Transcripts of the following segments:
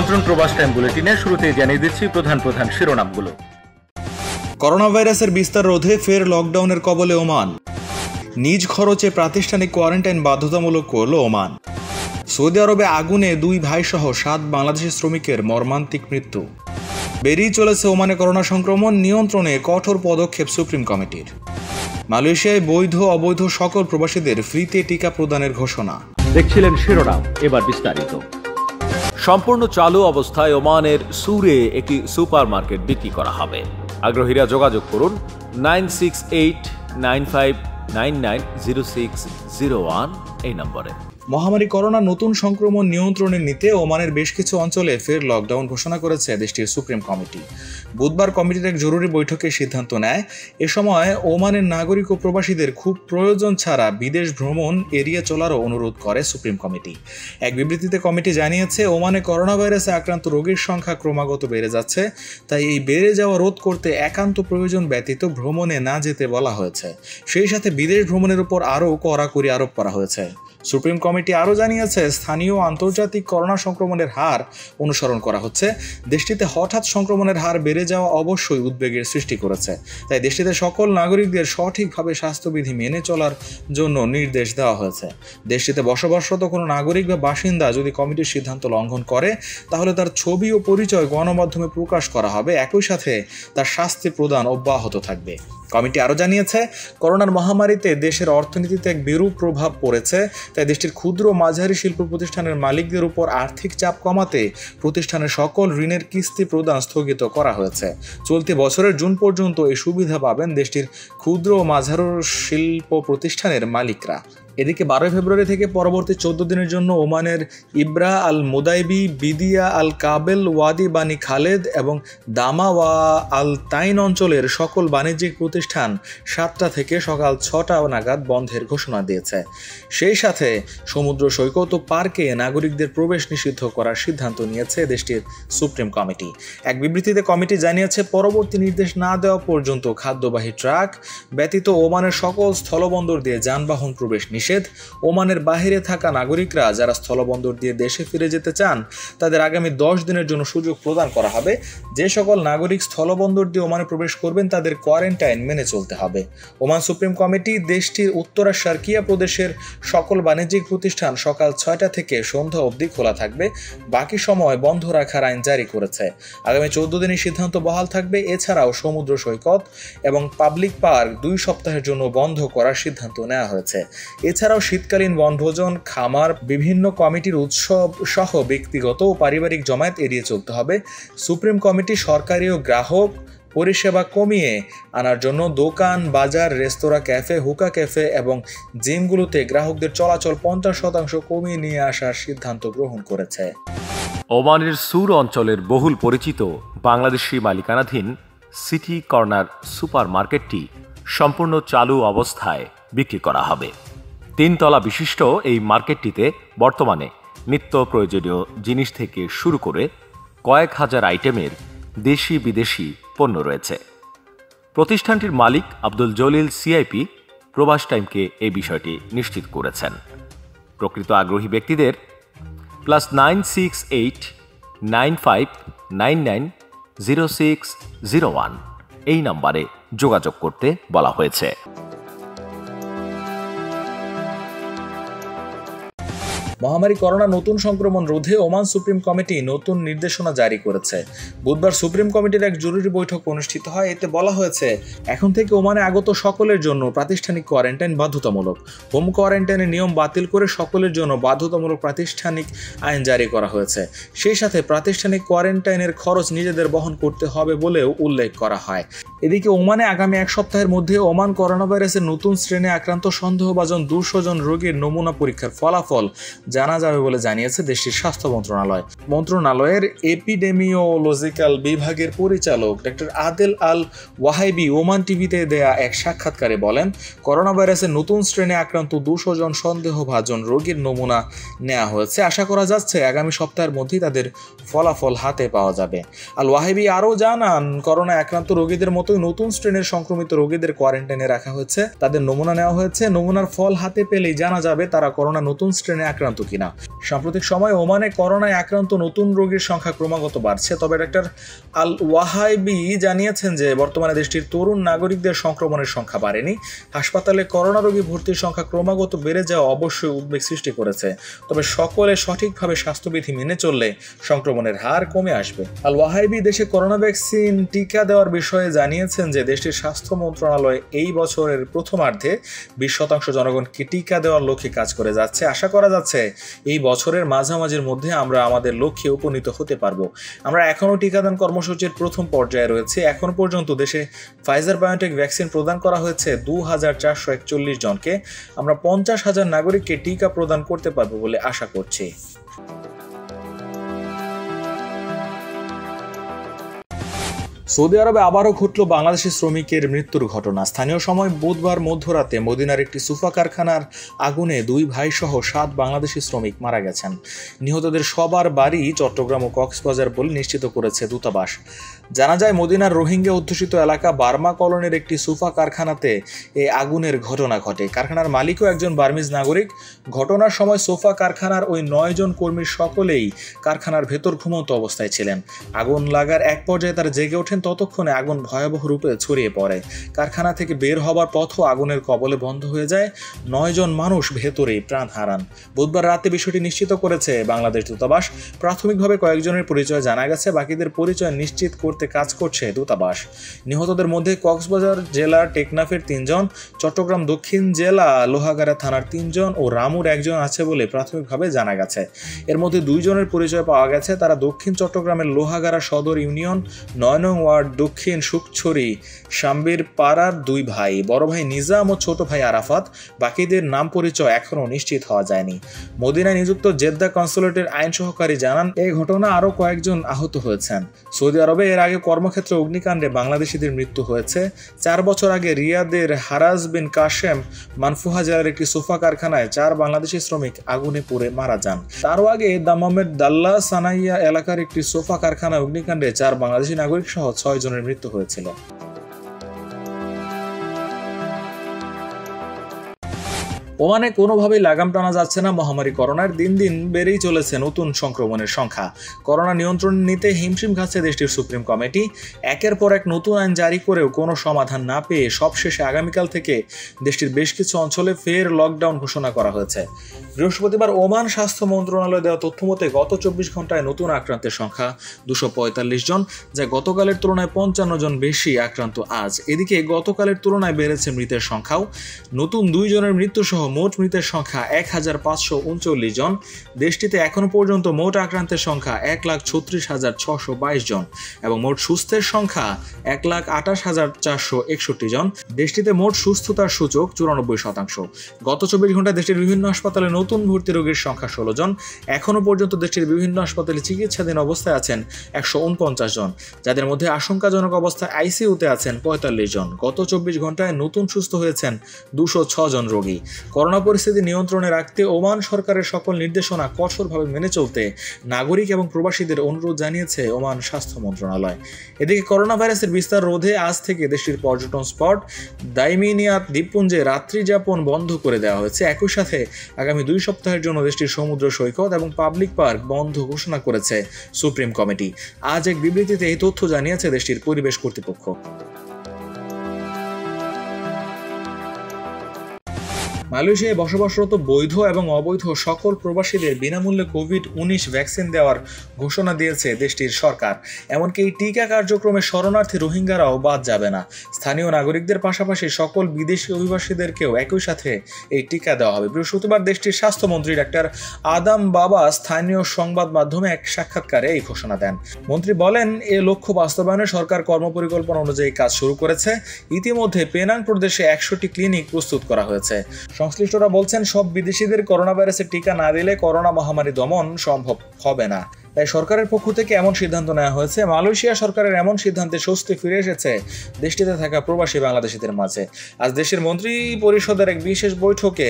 আমন্ত্রণ প্রবাস টাইম বুলেটিনের শুরুতে জানিয়ে দিচ্ছি প্রধান প্রধান শিরোনামগুলো। করোনা ভাইরাসের বিস্তার রোধে ফের লকডাউনের কবলে ওমান। নিজ খরচে প্রাতিষ্ঠানিক কোয়ারেন্টাইন বাধ্যতামূলক করল ওমান। সৌদি আরবে আগুনে দুই ভাইসহ সাত বাংলাদেশি শ্রমিকের মর্মান্তিক মৃত্যু। বেরিয়ে চলেছে ওমানে করোনা সংক্রমণ নিয়ন্ত্রণে কঠোর পদক্ষেপ সুপ্রিম কমিটির। মালয়েশিয়ায় বৈধ অবৈধ সকল প্রবাসীদের ফ্রিতে টিকা প্রদানের ঘোষণা। দেখছিলেন শিরোনাম এবার বিস্তারিত। সম্পূর্ণ চালু অবস্থায় ওমানের সুরে একটি সুপার মার্কেট বিক্রি করা হবে। আগ্রহীরা যোগাযোগ করুন nine six eight nine five nine nine zero six zero one এই নম্বরে। মহামারী করোনা নতুন সংক্রমণ নিয়ন্ত্রণে নিতে ওমানের বেশ কিছু অঞ্চলে ফের লকডাউন ঘোষণা করেছে দেশটির সুপ্রিম কমিটি। বুধবার কমিটির এক জরুরি বৈঠকে সিদ্ধান্ত নেয়, এ সময় ওমানের নাগরিক ও প্রবাসীদের খুব প্রয়োজন ছাড়া বিদেশ ভ্রমণ এড়িয়ে চলারও অনুরোধ করে সুপ্রিম কমিটি। এক বিবৃতিতে কমিটি জানিয়েছে, ওমানে করোনা ভাইরাসে আক্রান্ত রোগীর সংখ্যা ক্রমাগত বেড়ে যাচ্ছে, তাই এই বেড়ে যাওয়া রোধ করতে একান্ত প্রয়োজন ব্যতীত ভ্রমণে না যেতে বলা হয়েছে। সেই সাথে বিদেশ ভ্রমণের উপর আরও কড়াকড়ি আরোপ করা হয়েছে। সুপ্রিম কমিটি আরও জানিয়েছে, স্থানীয় আন্তর্জাতিক করোনা সংক্রমণের হার অনুসরণ করা হচ্ছে। দেশটিতে হঠাৎ সংক্রমণের হার বেড়ে যাওয়া অবশ্যই উদ্বেগের সৃষ্টি করেছে। তাই দেশটিতে সকল নাগরিকদের সঠিকভাবে স্বাস্থ্যবিধি মেনে চলার জন্য নির্দেশ দেওয়া হয়েছে। দেশটিতে বসবাসরত কোনো নাগরিক বা বাসিন্দা যদি কমিটির সিদ্ধান্ত লঙ্ঘন করে, তাহলে তার ছবি ও পরিচয় গণমাধ্যমে প্রকাশ করা হবে। একই সাথে তার শাস্তি প্রদান অব্যাহত থাকবে। কমিটি আরও জানিয়েছে, করোনার মহামারীতে দেশের অর্থনীতিতে এক বিরূপ প্রভাব পড়েছে, তাই দেশটির ক্ষুদ্র মাঝারি শিল্প প্রতিষ্ঠানের মালিকদের উপর আর্থিক চাপ কমাতে প্রতিষ্ঠানের সকল ঋণের কিস্তি প্রদান স্থগিত করা হয়েছে। চলতি বছরের জুন পর্যন্ত এই সুবিধা পাবেন দেশটির ক্ষুদ্র ও মাঝারো শিল্প প্রতিষ্ঠানের মালিকরা। এদিকে বারোই ফেব্রুয়ারি থেকে পরবর্তী চোদ্দ দিনের জন্য ওমানের ইব্রা আল মুদাইবি বিদিয়া আল কাবেল ওয়াদি বানি খালেদ এবং দামা ওয়া আল তাইন অঞ্চলের সকল বাণিজ্যিক প্রতিষ্ঠান সাতটা থেকে সকাল ছটা নাগাদ বন্ধের ঘোষণা দিয়েছে। সেই সাথে সমুদ্র সৈকত ও পার্কে নাগরিকদের প্রবেশ নিষিদ্ধ করার সিদ্ধান্ত নিয়েছে দেশটির সুপ্রিম কমিটি। এক বিবৃতিতে কমিটি জানিয়েছে, পরবর্তী নির্দেশ না দেওয়া পর্যন্ত খাদ্যবাহী ট্রাক ব্যতীত ওমানের সকল স্থলবন্দর দিয়ে যানবাহন প্রবেশ নিষেধ নিষেধ। ওমানের বাহিরে থাকা নাগরিকরা যারা স্থলবন্দর দিয়ে দেশে ফিরে যেতে চান, তাদের আগামী দশ দিনের জন্য সুযোগ প্রদান করা হবে। যে সকল নাগরিক স্থলবন্দর দিয়ে ওমানে প্রবেশ করবেন, তাদের কোয়ারেন্টাইন মেনে চলতে হবে। ওমান সুপ্রিম কমিটি দেশটির উত্তরা শার্কিয়া প্রদেশের সকল বাণিজ্যিক প্রতিষ্ঠান সকাল ছয়টা থেকে সন্ধ্যা অবধি খোলা থাকবে। বাকি সময় বন্ধ রাখার আইন জারি করেছে। আগামী চৌদ্দ দিনের সিদ্ধান্ত বহাল থাকবে। এছাড়াও সমুদ্র সৈকত এবং পাবলিক পার্ক দুই সপ্তাহের জন্য বন্ধ করার সিদ্ধান্ত নেওয়া হয়েছে। এছাড়াও শীতকালীন বনভোজন, খামার, বিভিন্ন কমিটির উৎসব সহ ব্যক্তিগত ও পারিবারিক জমায়েত এড়িয়ে চলতে হবে। সুপ্রিম কমিটি সরকারি ও গ্রাহক পরিষেবা কমিয়ে আনার জন্য দোকান, বাজার, রেস্তোরাঁ, ক্যাফে, হুকা ক্যাফে এবং জিমগুলোতে গ্রাহকদের চলাচল পঞ্চাশ শতাংশ কমিয়ে নিয়ে আসার সিদ্ধান্ত গ্রহণ করেছে। ওমানের সুর অঞ্চলের বহুল পরিচিত বাংলাদেশি মালিকানাধীন সিটি কর্নার সুপার মার্কেটটি সম্পূর্ণ চালু অবস্থায় বিক্রি করা হবে। তিনতলা বিশিষ্ট এই মার্কেটটিতে বর্তমানে নিত্য প্রয়োজনীয় জিনিস থেকে শুরু করে কয়েক হাজার আইটেমের দেশি বিদেশি পণ্য রয়েছে। প্রতিষ্ঠানটির মালিক আব্দুল জলিল সিআইপি প্রবাস টাইমকে এই বিষয়টি নিশ্চিত করেছেন। প্রকৃত আগ্রহী ব্যক্তিদের plus nine six eight nine five nine nine zero six zero one এই নাম্বারে যোগাযোগ করতে বলা হয়েছে। মহামারী করোনা নতুন সংক্রমণ রোধে ওমান সুপ্রিম কমিটি নতুন নির্দেশনা জারি করেছে। বুধবার সুপ্রিম কমিটির এক জরুরি বৈঠক অনুষ্ঠিত হয়। এতে বলা হয়েছে, এখন থেকে ওমানে আগত সকলের জন্য প্রাতিষ্ঠানিক কোয়ারেন্টাইন বাধ্যতামূলক। হোম কোয়ারেন্টাইনের নিয়ম বাতিল করে সকলের জন্য বাধ্যতামূলক প্রাতিষ্ঠানিক আইন জারি করা হয়েছে। সেই সাথে প্রাতিষ্ঠানিক কোয়ারেন্টাইনের খরচ নিজেদের বহন করতে হবে বলেও উল্লেখ করা হয়। এদিকে ওমানে আগামী এক সপ্তাহের মধ্যে ওমান করোনা ভাইরাসের নতুন শ্রেণি আক্রান্ত সন্দেহভাজন দুশো জন রোগীর নমুনা পরীক্ষার ফলাফল জানা যাবে বলে জানিয়েছে দেশটির স্বাস্থ্য মন্ত্রণালয়। মন্ত্রণালয়ের এপিডেমিওলজিক্যাল বিভাগের পরিচালক doctor Adel Al Wahaibi Oman টিভিতে দেয়া এক সাক্ষাৎকারে বলেন করোনা ভাইরাসের নতুন শ্রেণি আক্রান্ত দুশো জন সন্দেহভাজন রোগীর নমুনা নেওয়া হয়েছে। আশা করা যাচ্ছে আগামী সপ্তাহের মধ্যেই তাদের ফলাফল হাতে পাওয়া যাবে। আল ওয়াহিবি আরও জানান করোনা আক্রান্ত রোগীদের মতোই নতুন শ্রেণির সংক্রমিত রোগীদের কোয়ারেন্টাইনে রাখা হয়েছে। তাদের নমুনা নেওয়া হয়েছে। নমুনার ফল হাতে পেলেই জানা যাবে তারা করোনা নতুন শ্রেণি আক্রান্ত কিনা। সাম্প্রতিক সময়ে ওমানে করোনায় আক্রান্ত নতুন রোগীর সংখ্যা ক্রমাগত বাড়ছে। তবে ডাক্তার আল ওয়াহাইবি জানিয়েছেন যে, বর্তমানে দেশটির তরুণ নাগরিকদের সংক্রমণের সংখ্যা বাড়েনি। হাসপাতালে করোনা রোগী ভর্তির সংখ্যা ক্রমাগত বেড়ে যাওয়া অবশ্যই উদ্বেগ সৃষ্টি করেছে। তবে সকলে সঠিকভাবে স্বাস্থ্যবিধি মেনে চললে সংক্রমণের হার কমে আসবে। আল ওয়াহাইবি দেশে করোনা ভ্যাকসিন টিকা দেওয়ার বিষয়ে জানিয়েছেন যে, দেশটির স্বাস্থ্য মন্ত্রণালয় এই বছরের প্রথমার্ধে বিশ শতাংশ জনগণকে টিকা দেওয়ার লক্ষ্যে কাজ করে যাচ্ছে। আশা করা যাচ্ছে এই বছরের মাঝামাঝির মধ্যে আমরা আমাদের লক্ষ্যে উপনীত হতে পারব। আমরা এখনও টিকাদান কর্মসূচির প্রথম পর্যায়ে রয়েছে। এখন পর্যন্ত দেশে ফাইজার বায়োটেক ভ্যাকসিন প্রদান করা হয়েছে দু হাজার চারশো একচল্লিশ জনকে। আমরা পঞ্চাশ হাজার নাগরিককে টিকা প্রদান করতে পারব বলে আশা করছি। সৌদি আরবে আবারও ঘটল বাংলাদেশি শ্রমিকের মৃত্যুর ঘটনা। স্থানীয় সময় বুধবার মধ্যরাতে মদিনার একটি সুফা কারখানার আগুনে দুই ভাই সহ সাত বাংলাদেশি শ্রমিক মারা গেছেন। নিহতদের সবার বাড়ি চট্টগ্রাম ও কক্সবাজার বলে নিশ্চিত করেছে দূতাবাস। জানা যায়, মদিনার রোহিঙ্গা অধ্যুষিত এলাকা বার্মা কলোনির একটি সুফা কারখানাতে এই আগুনের ঘটনা ঘটে। কারখানার মালিকও একজন বার্মিজ নাগরিক। ঘটনার সময় সোফা কারখানার ওই নয় জন কর্মীর সকলেই কারখানার ভেতর ঘুমন্ত অবস্থায় ছিলেন। আগুন লাগার এক পর্যায়ে তারা জেগে ওঠেন, ততক্ষণে আগুন ভয়াবহ রূপে ছড়িয়ে পড়ে। কারখানা থেকে বের হবার পথও আগুনের কবলে বন্ধ হয়ে যায়। নয় জন মানুষ ভেতরেই প্রাণ হারান। বুধবার রাতে বিষয়টি নিশ্চিত করেছে বাংলাদেশ দূতাবাস। প্রাথমিকভাবে কয়েকজনের পরিচয় জানা গেছে, বাকিদের পরিচয় নিশ্চিত করতে কাজ করছে দূতাবাস। নিহতদের মধ্যে কক্সবাজার জেলার টেকনাফের তিনজন, চট্টগ্রাম দক্ষিণ জেলা লোহাগাড়া থানার তিনজন ও রামুর একজন আছে বলে প্রাথমিকভাবে জানা গেছে। এর মধ্যে দুইজনের পরিচয় পাওয়া গেছে। তারা দক্ষিণ চট্টগ্রামের লোহাগাড়া সদর ইউনিয়ন, নয় নং ওয়ার্ড দক্ষিণ সুকছড়ি সাম্বির পাড়ার দুই ভাই। বড় ভাই নিজাম ও ছোট ভাই আরাফাত। বাকিদের নাম পরিচয় এখনও নিশ্চিত হওয়া যায়নি। মদিনায় নিযুক্ত জেদ্দা কনসুলেটের আইন সহকারী জানান এই ঘটনা আরও কয়েকজন আহত হয়েছেন। সৌদি আরবে এর আগে কর্মক্ষেত্রে অগ্নিকাণ্ডে বাংলাদেশিদের মৃত্যু হয়েছে। চার বছর আগে রিয়াদের হারাজ বিন কাশেম মানফুহা জেলার একটি সোফা কারখানায় চার বাংলাদেশি শ্রমিক আগুনে পুড়ে মারা যান। তারও আগে দামামের দাল্লা সানাইয়া এলাকার একটি সোফা কারখানায় অগ্নিকাণ্ডে চার বাংলাদেশি নাগরিক সহ ছয় জনের মৃত্যু হয়েছিল। ওমানে কোনোভাবেই লাগাম টানা যাচ্ছে না মহামারী করোনার। দিন দিন বেড়েই চলেছে নতুন সংক্রমণের সংখ্যা। করোনা নিয়ন্ত্রণ নিতে হিমশিম খাচ্ছে দেশটির সুপ্রিম কমিটি। একের পর এক নতুন আইন জারি করেও কোনো সমাধান না পেয়ে সবশেষে আগামীকাল থেকে দেশটির বেশ কিছু অঞ্চলে ফের লকডাউন ঘোষণা করা হয়েছে। বৃহস্পতিবার ওমান স্বাস্থ্য মন্ত্রণালয় দেওয়া তথ্য মতে গত চব্বিশ ঘন্টায় নতুন আক্রান্তের সংখ্যা দুশো পঁয়তাল্লিশ জন, যা গতকালের তুলনায় পঞ্চান্ন জন বেশি আক্রান্ত আজ। এদিকে গতকালের তুলনায় বেড়েছে মৃতের সংখ্যাও। নতুন দুই জনের মৃত্যু সহ মোট মৃতের সংখ্যা এক হাজার পাঁচশো উনচল্লিশ জন। দেশটিতে এখনও পর্যন্ত মোট আক্রান্তের সংখ্যা এক লাখ ছত্রিশ হাজার ছশো বাইশ জন এবং মোট সুস্থের সংখ্যা এক লাখ আঠাশ হাজার চারশো একষট্টি জন। দেশটিতে মোট সুস্থতার সূচক চুরানব্বই শতাংশ। গত চব্বিশ ঘন্টায় দেশটির বিভিন্ন হাসপাতালে নতুন ভর্তি রোগীর সংখ্যা ষোলো জন। এখনও পর্যন্ত দেশটির বিভিন্ন হাসপাতালে চিকিৎসাধীন অবস্থায় আছেন একশো উনপঞ্চাশ জন, যাদের মধ্যে আশঙ্কাজনক অবস্থায় আইসিইউতে আছেন পঁয়তাল্লিশ জন। গত চব্বিশ ঘন্টায় নতুন সুস্থ হয়েছেন দুশো জন রোগী। করোনা পরিস্থিতি নিয়ন্ত্রণে রাখতে ওমান সরকারের সকল নির্দেশনা কঠোরভাবে মেনে চলতে নাগরিক এবং প্রবাসীদের অনুরোধ জানিয়েছে ওমান স্বাস্থ্য মন্ত্রণালয়। এদিকে করোনা ভাইরাসের বিস্তার রোধে আজ থেকে দেশটির পর্যটন স্পট দাইমিনিয়া দ্বীপপুঞ্জে রাত্রি যাপন বন্ধ করে দেওয়া হয়েছে। একই সাথে আগামী দুই সপ্তাহের জন্য দেশটির সমুদ্র সৈকত এবং পাবলিক পার্ক বন্ধ ঘোষণা করেছে সুপ্রিম কমিটি। আজ এক বিবৃতিতে এই তথ্য জানিয়েছে দেশটির পরিবেশ কর্তৃপক্ষ। মালয়েশিয়ায় বসবাসরত বৈধ এবং অবৈধ সকল প্রবাসীদের বিনামূল্যে কোভিড উনিশ ভ্যাকসিন দেওয়ার ঘোষণা দিয়েছে দেশটির সরকার। এমনকি এই টিকা কার্যক্রমে শরণার্থী রোহিঙ্গারাও বাদ যাবে না। স্থানীয় নাগরিকদের পাশাপাশি সকল বিদেশি অভিবাসীদেরকেও একই সাথে এই টিকা দেওয়া হবে। বৃহস্পতিবার দেশটির স্বাস্থ্যমন্ত্রী ডাক্তার আদাম বাবা স্থানীয় সংবাদ মাধ্যমে এক সাক্ষাৎকারে এই ঘোষণা দেন। মন্ত্রী বলেন, এ লক্ষ্য বাস্তবায়নে সরকার কর্মপরিকল্পনা অনুযায়ী কাজ শুরু করেছে। ইতিমধ্যে পেনাং প্রদেশে একশোটি ক্লিনিক প্রস্তুত করা হয়েছে। সংশ্লিষ্টরা বলছেন, সব বিদেশিদের করোনা ভাইরাসের টিকা না দিলে করোনা মহামারী দমন সম্ভব হবে না। তাই সরকারের পক্ষ থেকে এমন সিদ্ধান্ত নেওয়া হয়েছে। মালয়েশিয়া সরকারের এমন সিদ্ধান্তে স্বস্তি ফিরে এসেছে দেশটিতে থাকা প্রবাসী বাংলাদেশিদের মাঝে। আজ দেশের মন্ত্রী পরিষদের এক বিশেষ বৈঠকে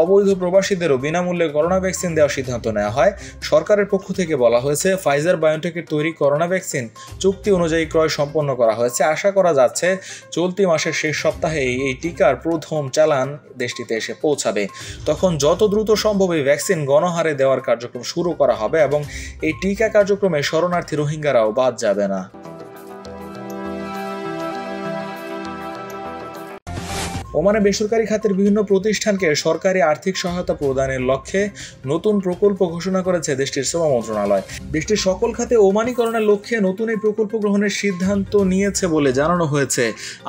অবৈধ প্রবাসীদেরও বিনামূল্যে করোনা ভ্যাকসিন দেওয়ার সিদ্ধান্ত নেওয়া হয়। সরকারের পক্ষ থেকে বলা হয়েছে, ফাইজার বায়োটেকের তৈরি করোনা ভ্যাকসিন চুক্তি অনুযায়ী ক্রয় সম্পন্ন করা হয়েছে। আশা করা যাচ্ছে, চলতি মাসের শেষ সপ্তাহে এই টিকার প্রথম চালান দেশটিতে এসে পৌঁছাবে। তখন যত দ্রুত সম্ভব এই ভ্যাকসিন গণহারে দেওয়ার কার্যক্রম শুরু করা হবে এবং এই টিকা কার্যক্রমে শরণার্থী রোহিঙ্গারাও বাদ যাবে না। ওমানে বেসরকারি খাতের বিভিন্ন প্রতিষ্ঠানকে সরকারি আর্থিক সহায়তা প্রদানের লক্ষ্যে নতুন প্রকল্প ঘোষণা করেছে দেশটির শ্রম মন্ত্রণালয়। দেশটির সকল খাতে ওমানিকরণের লক্ষ্যে নতুন এই প্রকল্প গ্রহণের সিদ্ধান্ত নিয়েছে বলে জানানো হয়েছে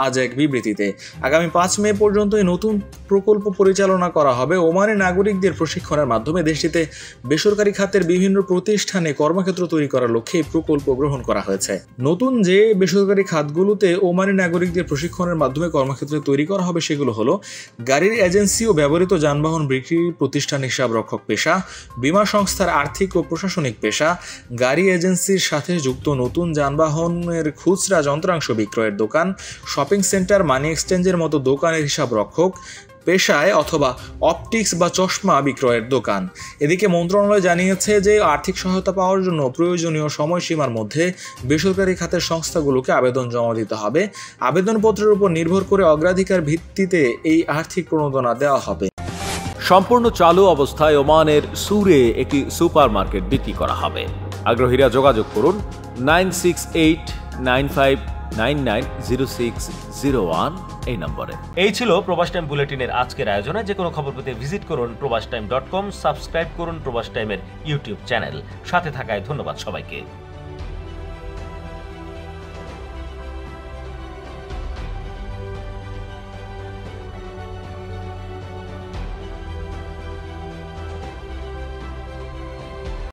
আজ এক বিবৃতিতে। আগামী পাঁচ মে পর্যন্ত এই নতুন প্রকল্প পরিচালনা করা হবে। ওমানের নাগরিকদের প্রশিক্ষণের মাধ্যমে দেশটিতে বেসরকারি খাতের বিভিন্ন প্রতিষ্ঠানে কর্মক্ষেত্র তৈরি করার লক্ষ্যে এই প্রকল্প গ্রহণ করা হয়েছে। নতুন যে বেসরকারি খাতগুলোতে ওমানি নাগরিকদের প্রশিক্ষণের মাধ্যমে কর্মক্ষেত্র তৈরি করা হবে সেগুলো হলো, গাড়ির এজেন্সি ও ব্যবহৃত যানবাহন বিক্রি প্রতিষ্ঠান হিসাব রক্ষক পেশা, বিমা সংস্থার আর্থিক ও প্রশাসনিক পেশা, গাড়ি এজেন্সির সাথে যুক্ত নতুন যানবাহনের খুচরা যন্ত্রাংশ বিক্রয়ের দোকান, শপিং সেন্টার, মানি এক্সচেঞ্জের মতো দোকানের হিসাব রক্ষক পেশায় অথবা অপটিক্স বা চশমা বিক্রয়ের দোকান। এদিকে মন্ত্রণালয় জানিয়েছে যে আর্থিক সহায়তা পাওয়ার জন্য প্রয়োজনীয় সময়সীমার মধ্যে বেসরকারি খাতের সংস্থাগুলোকে আবেদন জমা দিতে হবে। আবেদনপত্রের উপর নির্ভর করে অগ্রাধিকার ভিত্তিতে এই আর্থিক প্রণোদনা দেওয়া হবে। সম্পূর্ণ চালু অবস্থায় ওমানের সুরে একটি সুপার মার্কেট বিক্রি করা হবে। আগ্রহীরা যোগাযোগ করুন nine six eight nine five nine nine zero six zero one. এই নম্বরে। এই ছিল প্রবাস টাইম বুলেটিনের আজকের আয়োজনে। যে কোনো খবর পেতে ভিজিট করুন প্রবাস টাইম ডট কম, সাবস্ক্রাইব করুন প্রবাস টাইমের ইউটিউব চ্যানেল। সাথে থাকায় ধন্যবাদ সবাইকে।